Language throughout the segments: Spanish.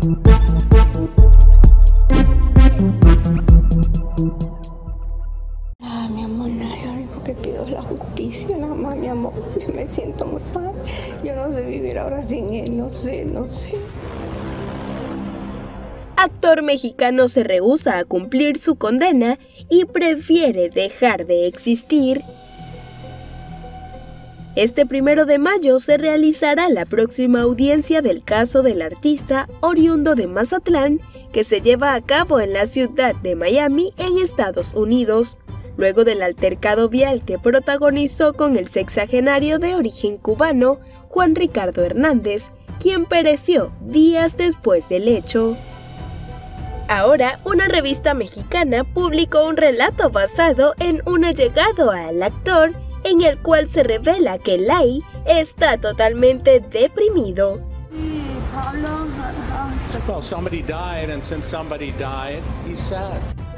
Nada, mi amor, nada. Lo único que pido es la justicia, nada más, mi amor. Yo me siento muy mal. Yo no sé vivir ahora sin él, no sé, no sé. Actor mexicano se rehúsa a cumplir su condena y prefiere dejar de existir este primero de mayo se realizará la próxima audiencia del caso del artista oriundo de Mazatlán que se lleva a cabo en la ciudad de Miami, en Estados Unidos, luego del altercado vial que protagonizó con el sexagenario de origen cubano Juan Ricardo Hernández, quien pereció días después del hecho. Ahora, una revista mexicana publicó un relato basado en un allegado al actor en el cual se revela que Lai está totalmente deprimido.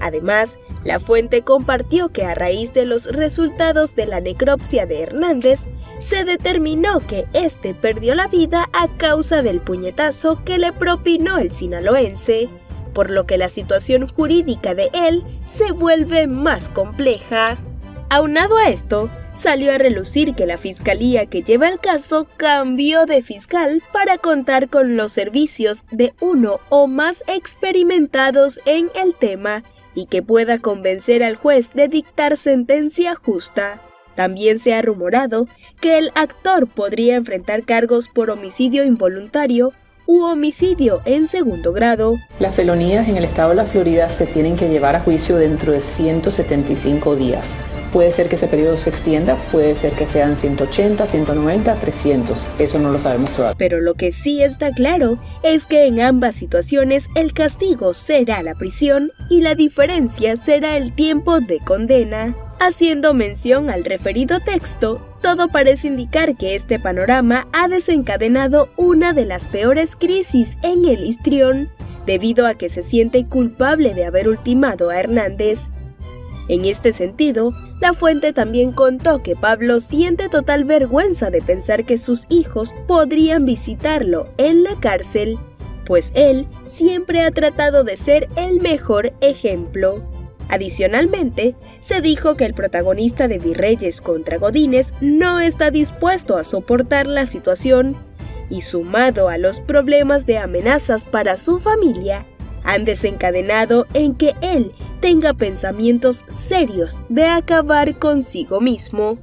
Además, la fuente compartió que a raíz de los resultados de la necropsia de Hernández, se determinó que este perdió la vida a causa del puñetazo que le propinó el sinaloense, por lo que la situación jurídica de él se vuelve más compleja. Aunado a esto, salió a relucir que la fiscalía que lleva el caso cambió de fiscal para contar con los servicios de uno o más experimentados en el tema y que pueda convencer al juez de dictar sentencia justa. También se ha rumorado que el actor podría enfrentar cargos por homicidio involuntario u homicidio en segundo grado. Las felonías en el estado de la Florida se tienen que llevar a juicio dentro de 175 días. Puede ser que ese periodo se extienda, puede ser que sean 180, 190, 300. Eso no lo sabemos todavía. Pero lo que sí está claro es que en ambas situaciones el castigo será la prisión y la diferencia será el tiempo de condena. Haciendo mención al referido texto, todo parece indicar que este panorama ha desencadenado una de las peores crisis en el histrión, debido a que se siente culpable de haber ultimado a Hernández. En este sentido, la fuente también contó que Pablo siente total vergüenza de pensar que sus hijos podrían visitarlo en la cárcel, pues él siempre ha tratado de ser el mejor ejemplo. Adicionalmente, se dijo que el protagonista de Virreyes contra Godínez no está dispuesto a soportar la situación y sumado a los problemas de amenazas para su familia, han desencadenado en que él tenga pensamientos serios de acabar consigo mismo.